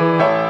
Música